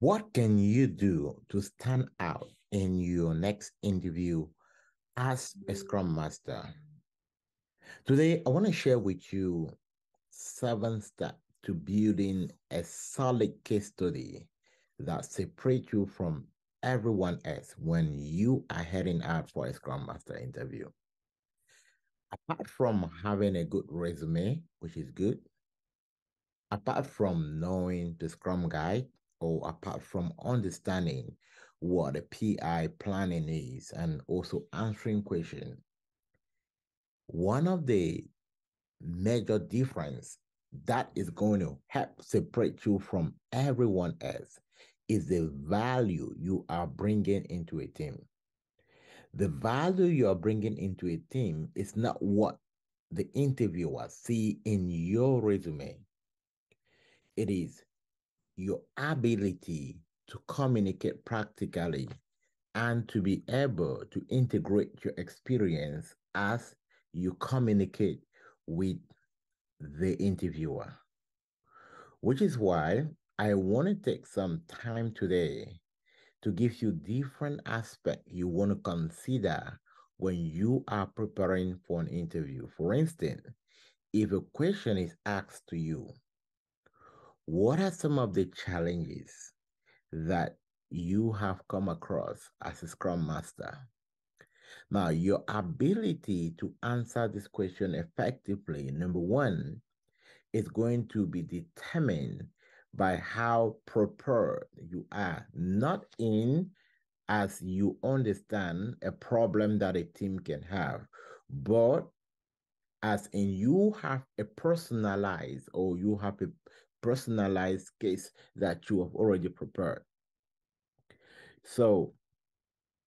What can you do to stand out in your next interview as a Scrum Master? Today, I want to share with you seven steps to building a solid case study that separates you from everyone else when you are heading out for a Scrum Master interview. Apart from having a good resume, which is good, apart from knowing the Scrum Guide, or apart from understanding what a PI planning is and also answering questions, one of the major difference that is going to help separate you from everyone else is the value you are bringing into a team. The value you are bringing into a team is not what the interviewer see in your resume. It is your ability to communicate practically and to be able to integrate your experience as you communicate with the interviewer. Which is why I want to take some time today to give you different aspects you want to consider when you are preparing for an interview. For instance, if a question is asked to you, what are some of the challenges that you have come across as a Scrum Master? Now, your ability to answer this question effectively, number one, is going to be determined by how prepared you are, not in as you understand a problem that a team can have, but as in you have a personalized or you have a personalized case that you have already prepared. So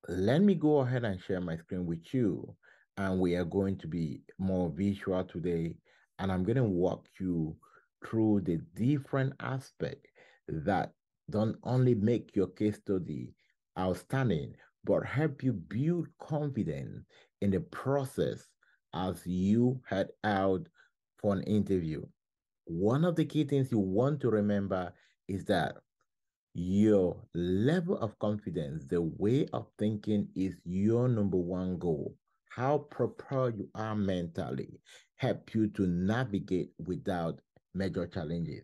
let me go ahead and share my screen with you. And we are going to be more visual today. And I'm going to walk you through the different aspects that don't only make your case study outstanding, but help you build confidence in the process as you head out for an interview. One of the key things you want to remember is that your level of confidence, the way of thinking is your number one goal. How prepared you are mentally help you to navigate without major challenges.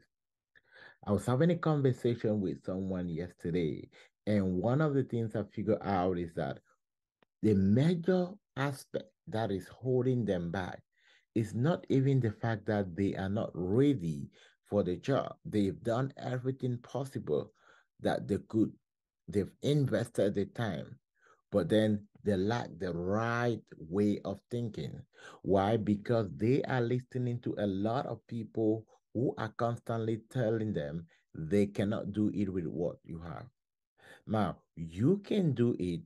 I was having a conversation with someone yesterday, and one of the things I figured out is that the major aspect that is holding them back is not even the fact that they are not ready for the job. They've done everything possible that they could, they've invested the time, but then they lack the right way of thinking. Why? Because they are listening to a lot of people who are constantly telling them they cannot do it with what you have. Now, you can do it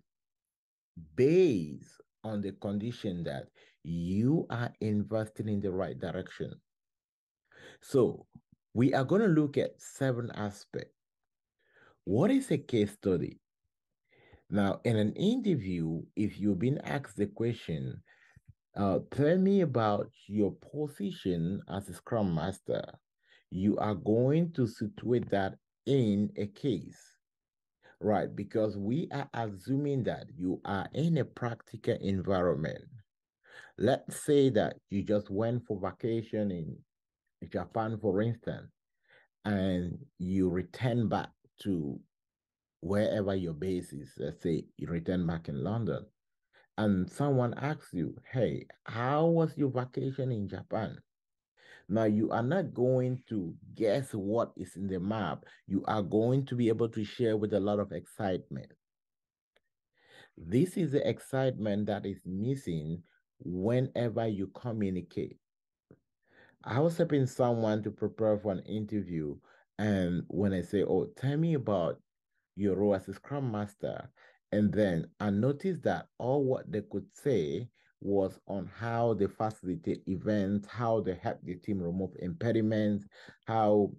based on the condition that you are investing in the right direction. So, we are going to look at seven aspects. What is a case study? Now, in an interview, if you've been asked the question, uh, tell me about your position as a Scrum Master. You are going to situate that in a case, right? Because we are assuming that you are in a practical environment. Let's say that you just went for vacation in Japan, for instance, and you return back to wherever your base is. Let's say you return back in London and someone asks you, hey, how was your vacation in Japan? Now, you are not going to guess what is in the map. You are going to be able to share with a lot of excitement. This is the excitement that is missing whenever you communicate. I was helping someone to prepare for an interview, and when I say, Oh, tell me about your role as a Scrum Master, and then I noticed that all what they could say was on how they facilitate events, how they help the team remove impediments, how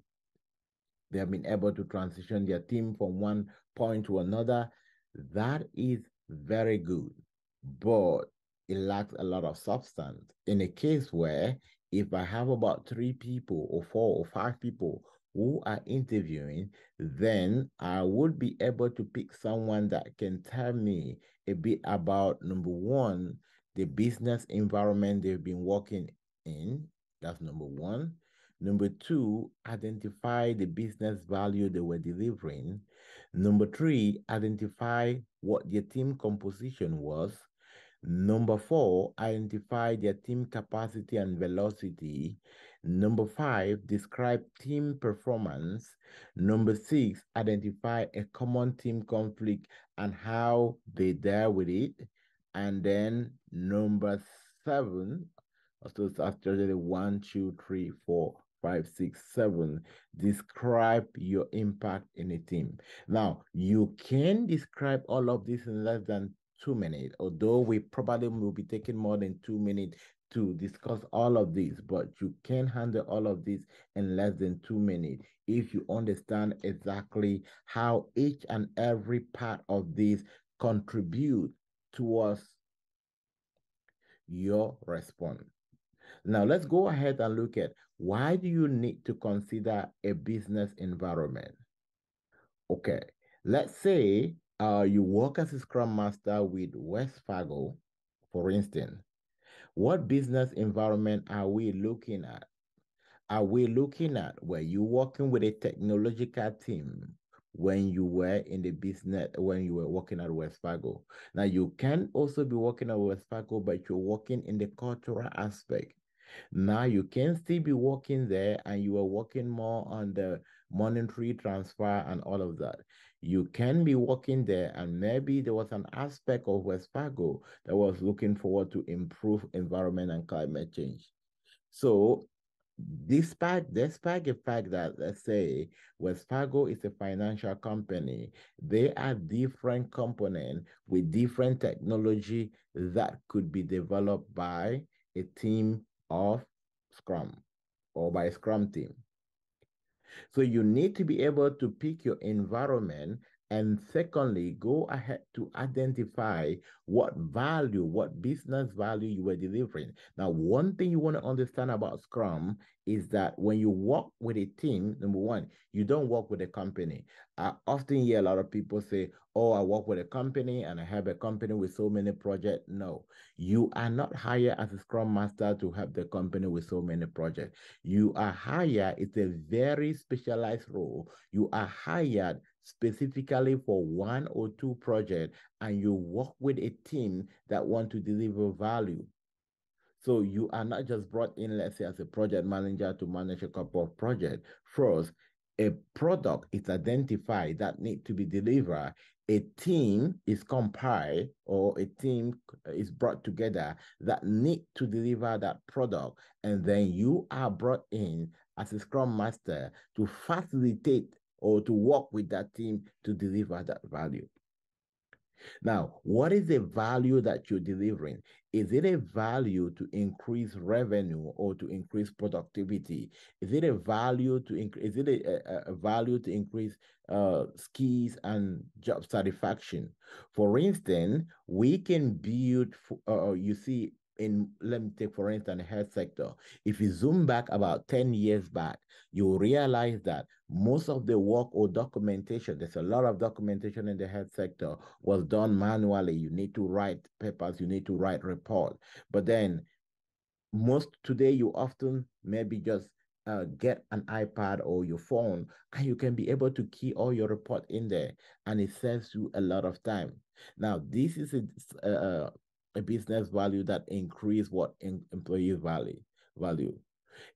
they have been able to transition their team from one point to another. That is very good, but it lacks a lot of substance. In a case where if I have about three people or four or five people who are interviewing, then I would be able to pick someone that can tell me a bit about number one, the business environment they've been working in. That's number one. Number two, identify the business value they were delivering. Number three, identify what their team composition was. Number four, identify their team capacity and velocity. Number five, describe team performance. Number six, identify a common team conflict and how they deal with it. And then number seven, so it's actually one, two, three, four, five, six, seven. Describe your impact in a team. Now, you can describe all of this in less than two minutes, although we probably will be taking more than two minutes to discuss all of this, but you can handle all of this in less than two minutes if you understand exactly how each and every part of this contribute towards your response. Now let's go ahead and look at why do you need to consider a business environment? Okay, let's say uh, you work as a Scrum Master with Wells Fargo, for instance, what business environment are we looking at? Are we looking at where you working with a technological team when you were in the business, when you were working at Wells Fargo? Now, you can also be working at Wells Fargo, but you're working in the cultural aspect. Now you can still be working there and you are working more on the monetary transfer and all of that. You can be working there and maybe there was an aspect of Wells Fargo that was looking forward to improve environment and climate change. So despite despite the fact that let's say Wells Fargo is a financial company, they are different component with different technology that could be developed by a team of Scrum or by Scrum team. So you need to be able to pick your environment and secondly, go ahead to identify what value, what business value you were delivering. Now, one thing you want to understand about Scrum is that when you work with a team, number one, you don't work with a company. I often hear a lot of people say, Oh, I work with a company and I have a company with so many projects. No, you are not hired as a Scrum Master to help the company with so many projects. You are hired, it's a very specialized role. You are hired specifically for one or two projects and you work with a team that want to deliver value. So you are not just brought in, let's say, as a project manager to manage a couple of projects. First, a product is identified that need to be delivered. A team is compiled or a team is brought together that need to deliver that product. And then you are brought in as a scrum master to facilitate or to work with that team to deliver that value. Now, what is the value that you're delivering? Is it a value to increase revenue or to increase productivity? Is it a value to increase? Is it a, a, value to increase uh, skills and job satisfaction? For instance, we can build. Uh, you see, in let me take for instance the health sector. If you zoom back about 10 years back you realize that most of the work or documentation there's a lot of documentation in the health sector was done manually. You need to write papers you need to write report. But then most today you often maybe just uh, get an iPad or your phone, and you can be able to key all your report in there, and it saves you a lot of time. Now, this is a, uh, a business value that increase what in employee value value.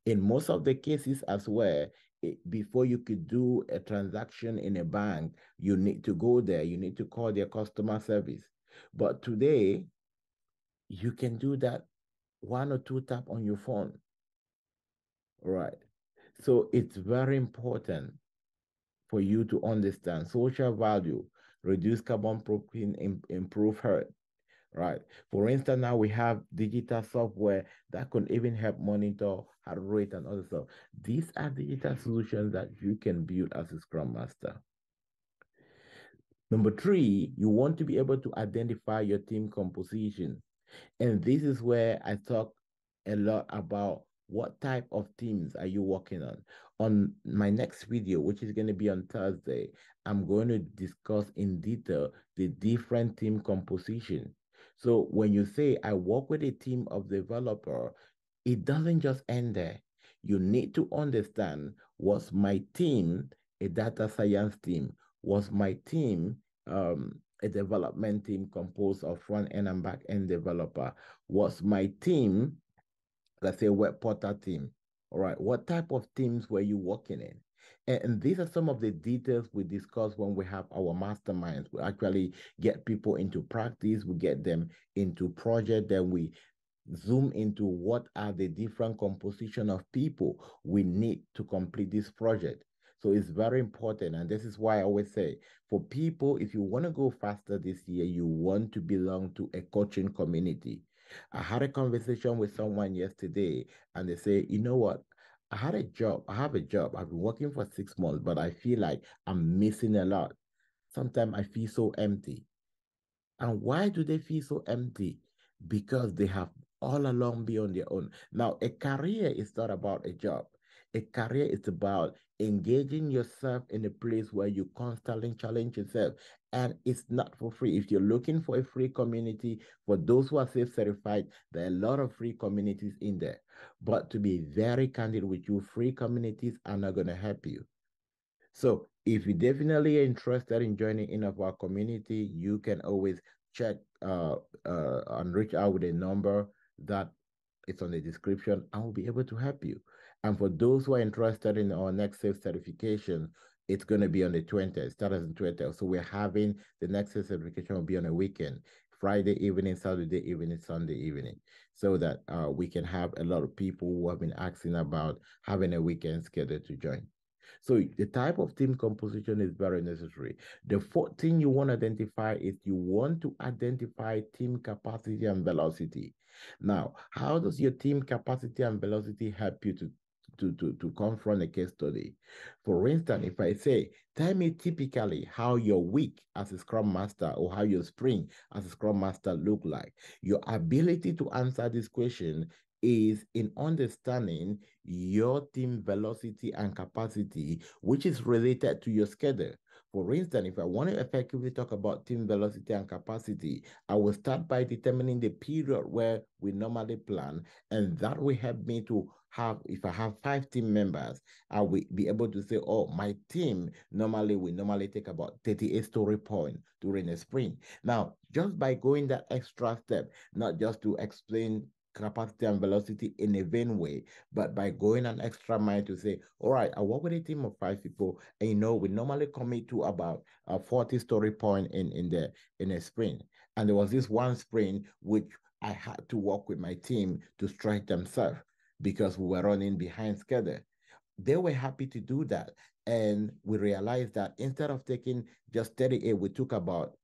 In most of the cases as well, it, before you could do a transaction in a bank, you need to go there, you need to call their customer service. But today, you can do that one or two tap on your phone. Right. So it's very important for you to understand social value, reduce carbon footprint, improve health, right? For instance, now we have digital software that can even help monitor heart rate and other stuff. These are digital solutions that you can build as a Scrum Master. Number three, you want to be able to identify your team composition. And this is where I talk a lot about what type of teams are you working on? On my next video, which is going to be on Thursday, I'm going to discuss in detail the different team composition. So when you say I work with a team of developer, it doesn't just end there. You need to understand was my team a data science team? Was my team um, a development team composed of front end and back end developer? Was my team, let's say, web portal team? All right, what type of teams were you working in? And, these are some of the details we discuss when we have our masterminds. We actually get people into practice, we get them into project, then we zoom into what are the different composition of people we need to complete this project. So it's very important. And this is why I always say for people, if you want to go faster this year, you want to belong to a coaching community. I had a conversation with someone yesterday and they say, you know what? I had a job. I have a job. I've been working for six months, but I feel like I'm missing a lot. Sometimes I feel so empty. And why do they feel so empty? Because they have all along been on their own. Now, a career is not about a job. A career is about engaging yourself in a place where you constantly challenge yourself. And it's not for free. If you're looking for a free community, for those who are SAFe certified, there are a lot of free communities in there. But to be very candid with you, free communities are not going to help you. So if you definitely interested in joining in of our community, you can always check uh, uh, and reach out with a number that is on the description. I will be able to help you. And for those who are interested in our next SAFe certification, it's going to be on the 20th, starts on 20th. So we're having the next certification will be on a weekend, Friday evening, Saturday evening, Sunday evening, so that uh, we can have a lot of people who have been asking about having a weekend schedule to join. So the type of team composition is very necessary. The fourth thing you want to identify is you want to identify team capacity and velocity. Now, how does your team capacity and velocity help you to to, to, to confront a case study. For instance, if I say, tell me typically how your week as a Scrum Master or how your sprint as a Scrum Master look like, your ability to answer this question is in understanding your team velocity and capacity, which is related to your schedule. For instance, if I want to effectively talk about team velocity and capacity, I will start by determining the period where we normally plan, and that will help me to have, if I have five team members, I will be able to say, oh, my team normally we normally take about 38 story point during a sprint. Now, just by going that extra step, not just to explain capacity and velocity in a vain way, but by going an extra mile to say, all right, I work with a team of five people, and you know, we normally commit to about a 40 story point in, in the in a sprint. And there was this one sprint which I had to work with my team to strike themselves because we were running behind schedule. They were happy to do that. And we realized that instead of taking just 38, we took about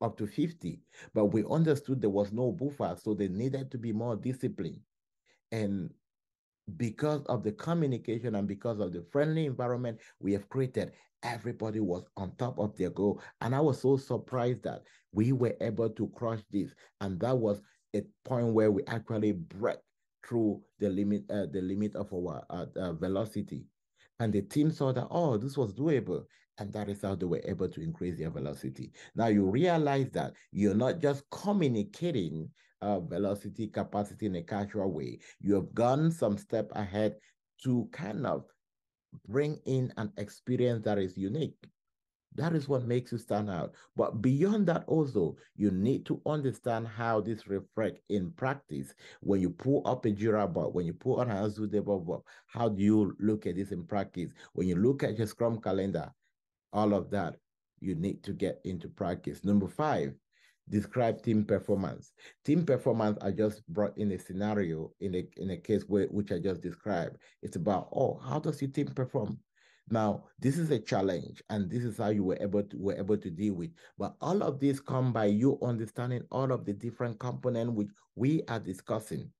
up to 50. But we understood there was no buffer, so they needed to be more disciplined. And because of the communication and because of the friendly environment we have created, everybody was on top of their goal. And I was so surprised that we were able to crush this. And that was a point where we actually break through the limit uh, the limit of our uh, uh, velocity. And the team saw that, oh, this was doable. And that is how they were able to increase their velocity. Now you realize that you're not just communicating uh, velocity capacity in a casual way. You have gone some step ahead to kind of bring in an experience that is unique. That is what makes you stand out. But beyond that, also, you need to understand how this reflect in practice. When you pull up a Jira board, when you pull on a Azure DevOps how do you look at this in practice? When you look at your Scrum calendar, all of that, you need to get into practice. Number five, describe team performance. Team performance I just brought in a scenario in a in a case where which I just described. It's about oh, how does your team perform? Now, this is a challenge, and this is how you were able to were able to deal with. But all of this come by you understanding all of the different components which we are discussing.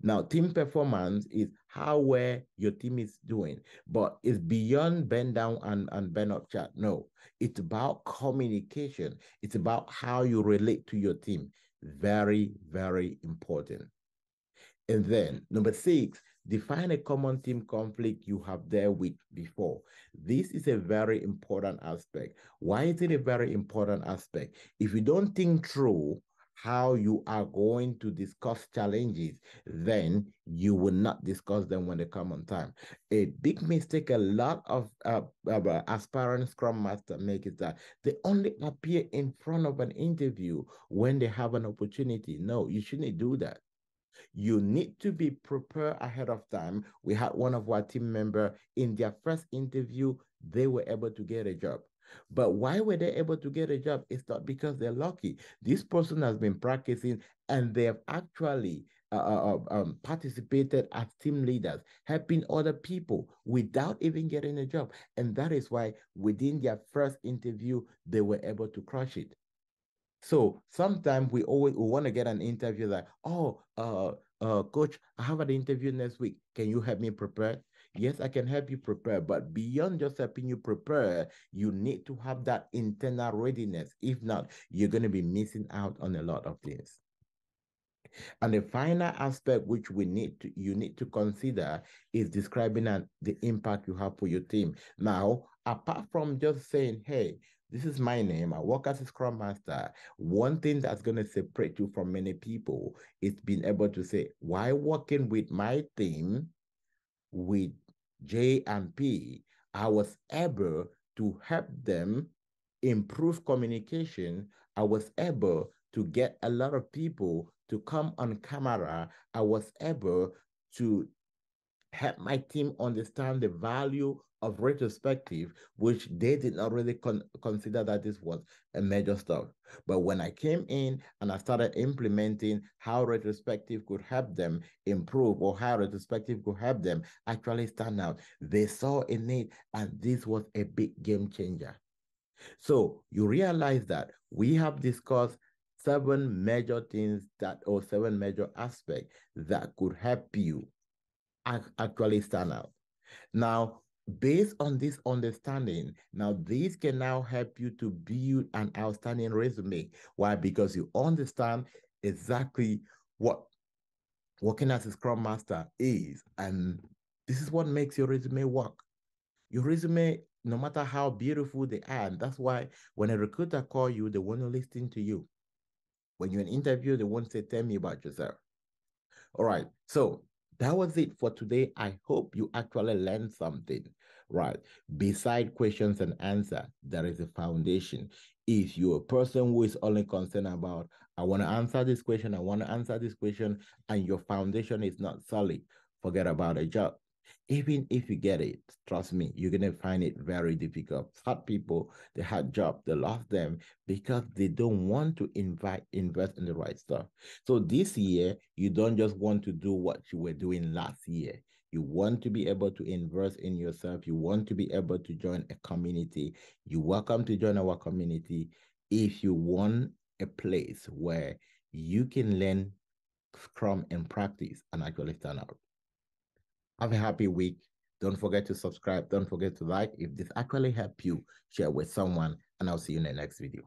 Now, team performance is how well your team is doing, but it's beyond burn down and, and burn up chart. No, it's about communication. It's about how you relate to your team. Very, very important. And then number six, define a common team conflict you have dealt with before. This is a very important aspect. Why is it a very important aspect? If you don't think through how you are going to discuss challenges, then you will not discuss them when they come on time. A big mistake a lot of uh, uh, aspiring Scrum Master make is that they only appear in front of an interview when they have an opportunity. No, you shouldn't do that. You need to be prepared ahead of time. We had one of our team member in their first interview, they were able to get a job. But why were they able to get a job? It's not because they're lucky. This person has been practicing and they have actually uh, uh, uh, um, participated as team leaders, helping other people without even getting a job. And that is why within their first interview, they were able to crush it. So sometimes we always we want to get an interview like, oh, uh, uh, coach, I have an interview next week. Can you help me prepare? Yes, I can help you prepare, but beyond just helping you prepare, you need to have that internal readiness. If not, you're going to be missing out on a lot of things. And the final aspect which we need to you need to consider is describing an, the impact you have for your team. Now, apart from just saying, hey, this is my name. I work as a Scrum Master. One thing that's going to separate you from many people is being able to say, why working with my team, with J and P, I was able to help them improve communication. I was able to get a lot of people to come on camera. I was able to help my team understand the value of retrospective, which they did not really con consider that this was a major stuff. But when I came in and I started implementing how retrospective could help them improve or how retrospective could help them actually stand out, they saw a need and this was a big game changer. So you realize that we have discussed seven major things that or seven major aspects that could help you actually stand out. Now, based on this understanding, now this can now help you to build an outstanding resume. Why? Because you understand exactly what working as a Scrum Master is, and this is what makes your resume work. Your resume, no matter how beautiful they are, and that's why when a recruiter call you, they want to listen to you. When you're in interview, they won't say, tell me about yourself. All right. So that was it for today. I hope you actually learned something, right? Beside questions and answer, there is a foundation. If you're a person who is only concerned about, I want to answer this question, I want to answer this question, and your foundation is not solid, forget about a job even if you get it, trust me, you're gonna find it very difficult. Hard people, they had jobs, they lost them because they don't want to invite invest in the right stuff. So this year, you don't just want to do what you were doing last year. You want to be able to invest in yourself. You want to be able to join a community. You're welcome to join our community if you want a place where you can learn Scrum and practice and actually stand out. Have a happy week. Don't forget to subscribe. Don't forget to like. If this actually helped you, share with someone, and I'll see you in the next video.